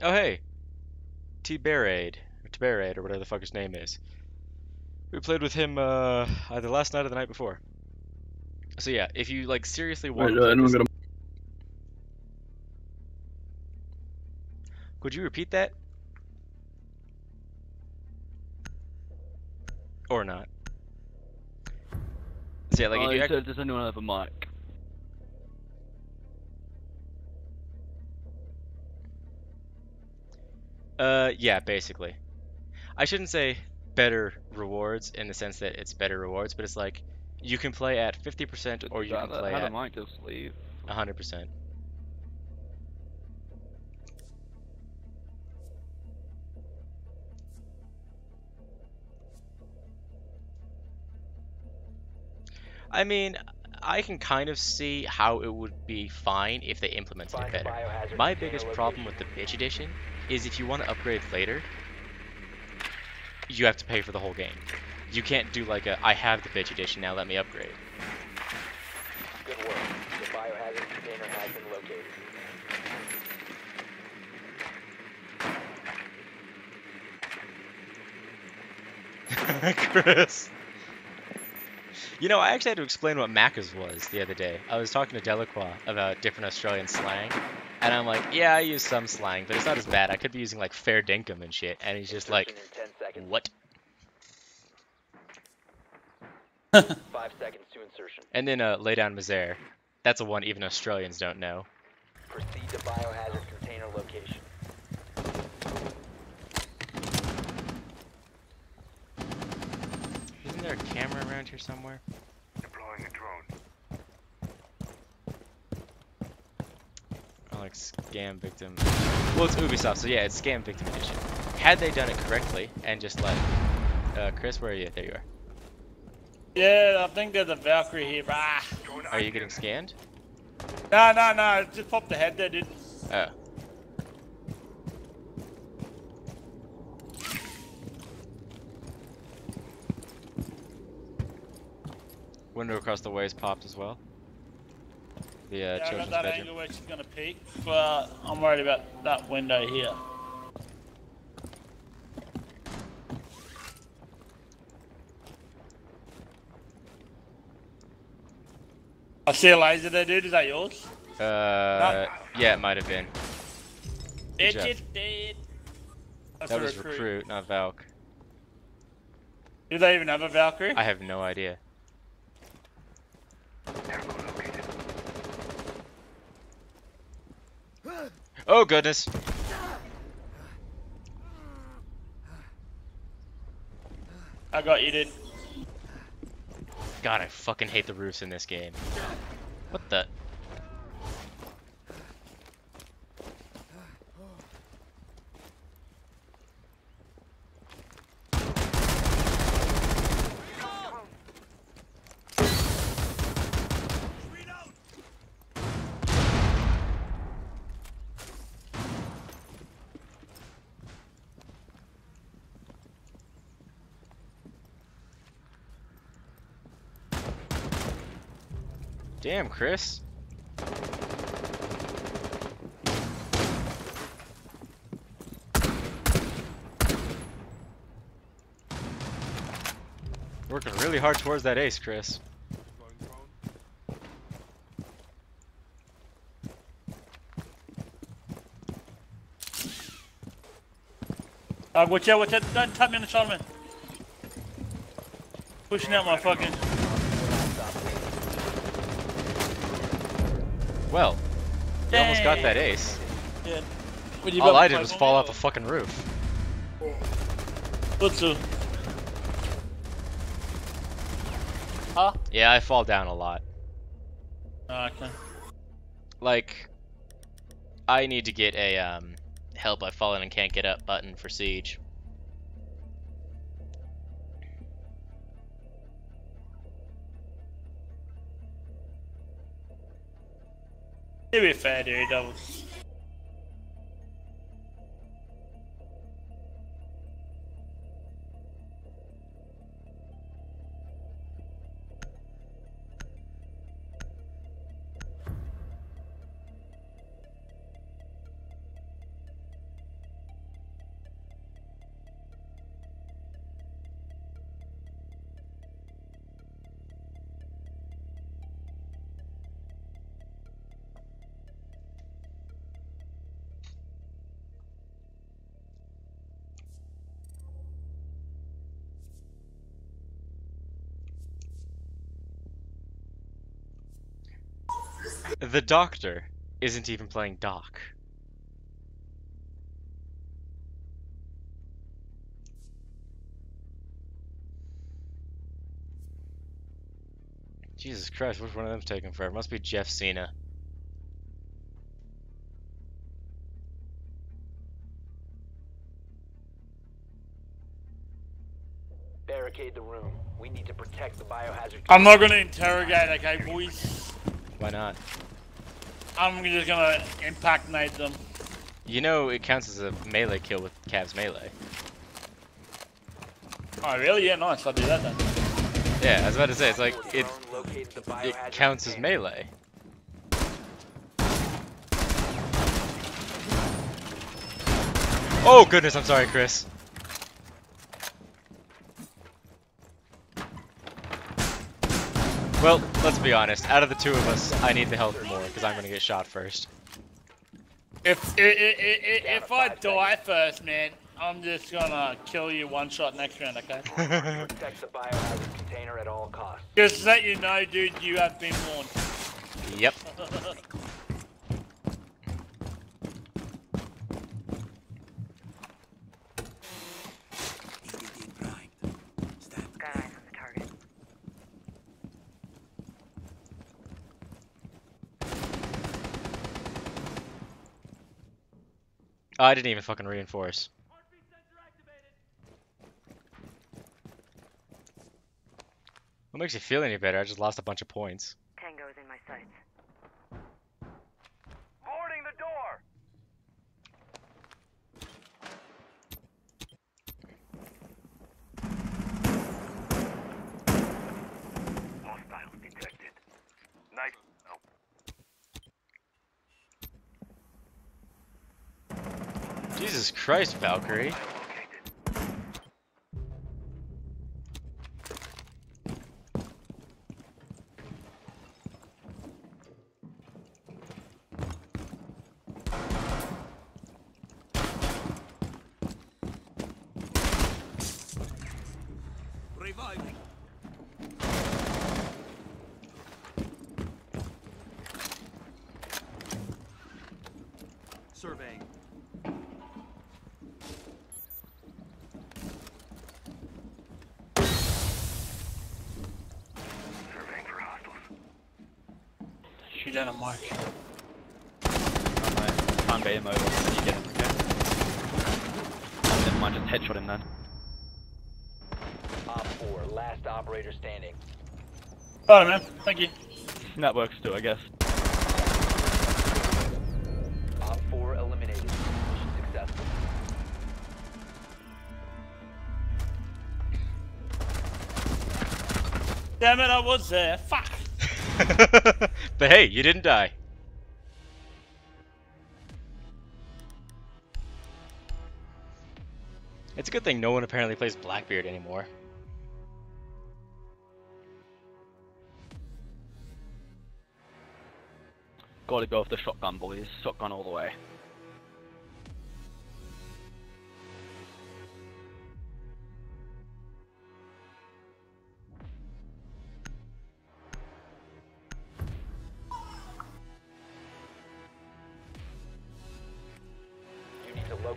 Oh hey, T Barade or Tabarade or whatever the fuck his name is. We played with him uh, either last night or the night before. So yeah, if you like seriously want Right, to play anyone this- Could you repeat that? Or not? So yeah, like if Oh, you said, does anyone have a mic? Uh, yeah, basically. I shouldn't say better rewards in the sense that it's better rewards, but it's like you can play at 50% or you can Rather play had at a just leave. 100%. I mean, I can kind of see how it would be fine if they implemented it better. My biggest problem with the bitch edition is if you want to upgrade later, you have to pay for the whole game. You can't do like a I have the bitch edition now let me upgrade. Good work. The biohazard container has been located. Chris. You know, I actually had to explain what Macca's was the other day. I was talking to Delacroix about different Australian slang, and I'm like, yeah, I use some slang, but it's not as bad. I could be using like fair dinkum and shit, and he's just like, Insertion in 10 seconds. what? Five seconds to insertion. And then uh, lay down Misere. That's a one even Australians don't know. Proceed to biohazard container location. Isn't there a camera around here somewhere? Deploying a drone. Scam victim. Well, it's Ubisoft, so yeah, it's scam victim edition. Had they done it correctly and just like, uh, Chris, where are you? There you are. Yeah, I think there's a Valkyrie here. Ah. Are you getting scanned? No, no, no. Just popped the head there, dude. Oh. Window across the way is popped as well. The uh, yeah, I got that bedroom. angle where she's gonna peek, but I'm worried about that window here. I see a laser there, dude. Is that yours? Uh, yeah, it might have been. It job. is dead. That's That a was recruit. recruit, not Valk. Do they even have a Valkyrie? I have no idea. Tango located. Oh goodness! I got you, dude. God, I fucking hate the roofs in this game. What the? Damn, Chris. Working really hard towards that ace, Chris. Uh, watch out, watch out. Don't tap me on the shoulder, man. Pushing out my fucking. Well, you almost got that ace. Yeah. All I did was fall off the fucking roof. What's up? Huh? Yeah, I fall down a lot. Oh, okay. Like, I need to get a um, help I've fallen and can't get up button for Siege. To be fair, dude, that was. The doctor isn't even playing Doc. Jesus Christ, which one of them's taking forever? Must be Jeff Cena. Barricade the room. We need to protect the biohazard. I'm not gonna interrogate, okay, boys. Why not? I'm just gonna impact nade them. You know it counts as a melee kill with Cavs melee. Oh, really? Yeah, nice. I'll do that then. Yeah, I was about to say, it's like, it, Drone located the it counts as melee. Oh goodness, I'm sorry, Chris. Well, let's be honest. Out of the two of us, I need the help more because I'm gonna get shot first. If i- i- i- if I five die first, man, I'm just gonna kill you one shot next round, okay? Protect the biohazard container at all costs. Just to let you know, dude, you have been warned. yep. Oh, I didn't even fucking reinforce. What makes you feel any better? I just lost a bunch of points. Tango's in my sights. Boarding the door! Hostiles detected. Nice. Oh, Jesus Christ, Valkyrie. Surveying for hostiles. Shoot down a mic. Alright, time game over. You get him, okay? Oh, never mind, just headshot him then. Op 4, last operator standing. Alright, man. Thank you. That works too, I guess. Op 4 eliminated. Mission successful. Damn it, I was there. Fuck. But hey, you didn't die. It's a good thing no one apparently plays Blackbeard anymore. Gotta go with the shotgun, boys. Shotgun all the way.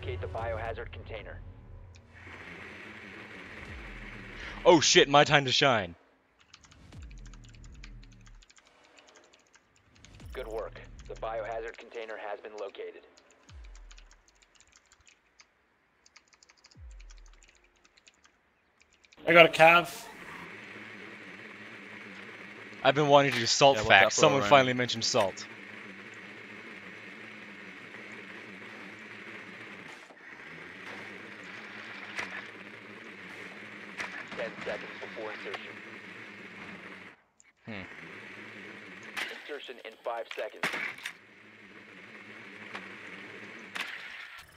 Locate the biohazard container. Oh shit, my time to shine. Good work. The biohazard container has been located. I got a Cav. I've been wanting to do salt Yeah, what's facts. Someone finally mentioned salt. Ten seconds before insertion. Hmm. Insertion in five seconds.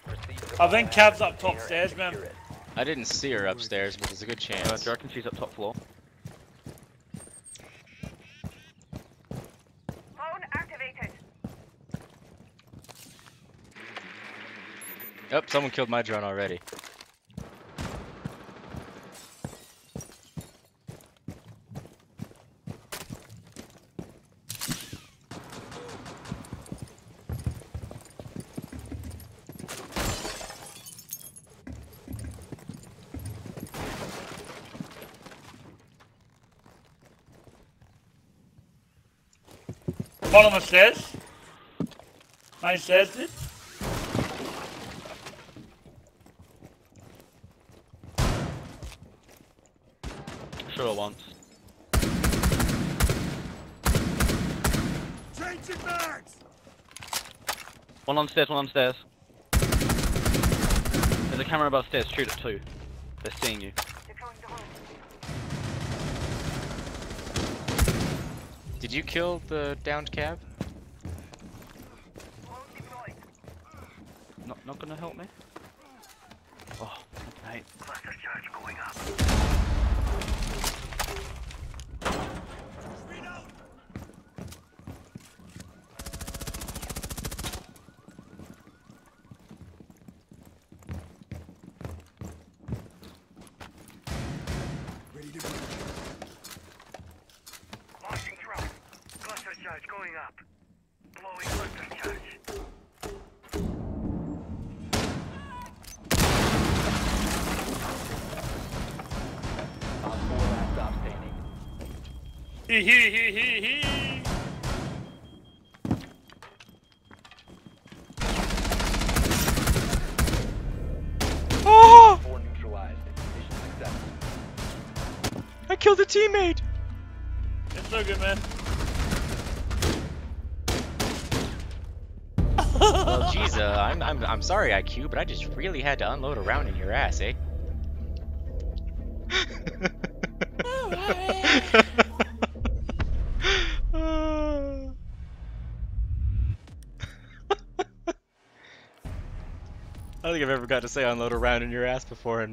Proceed to the I think biohazard Cav's up top stairs, man. I didn't see her upstairs, but there's a good Uh, chance. do you reckon she's up top floor? Phone activated. Oh, someone killed my drone already. One on the stairs. Nice stairs, dude. Sure once. One on stairs, one on stairs. There's a camera above stairs, shoot it too. They're seeing you. Did you kill the downed Cav? Not not gonna help me? Oh, mate. Cluster charge going up. Hee hee hee hee hee. Oh! 4 neutralized. Mission successful. I killed a teammate! It's so good, man. Well, geez, uh, I'm, I'm, I'm sorry, IQ, but I just really had to unload a round in your ass, eh? I've ever got to say unload a round in your ass before, and